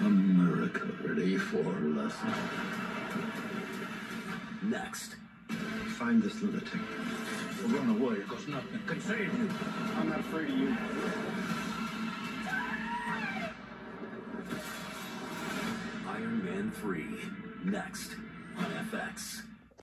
America ready for lesson. Next. Find this lunatic. Run away, because nothing can save you. I'm not afraid of you. Iron Man 3. Next on FX.